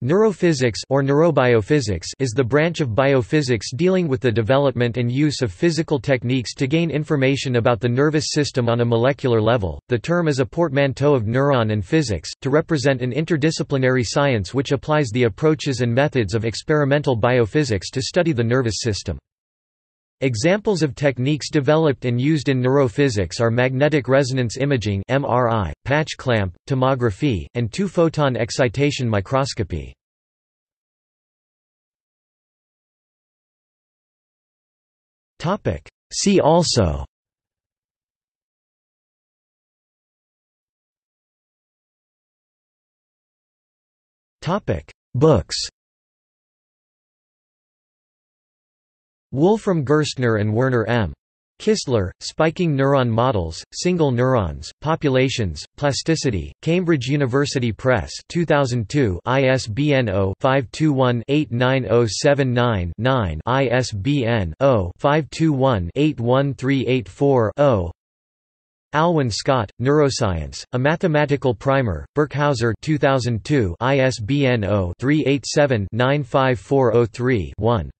Neurophysics or neurobiophysics is the branch of biophysics dealing with the development and use of physical techniques to gain information about the nervous system on a molecular level. The term is a portmanteau of neuron and physics, to represent an interdisciplinary science which applies the approaches and methods of experimental biophysics to study the nervous system. Examples of techniques developed and used in neurophysics are magnetic resonance imaging (MRI), patch clamp, tomography, and two-photon excitation microscopy. Topic: See also Topic: Books Wolfram Gerstner and Werner M. Kistler, Spiking Neuron Models, Single Neurons, Populations, Plasticity, Cambridge University Press 2002 ISBN 0-521-89079-9 ISBN 0-521-81384-0 Alwyn Scott, Neuroscience, A Mathematical Primer, Birkhauser 2002 ISBN 0-387-95403-1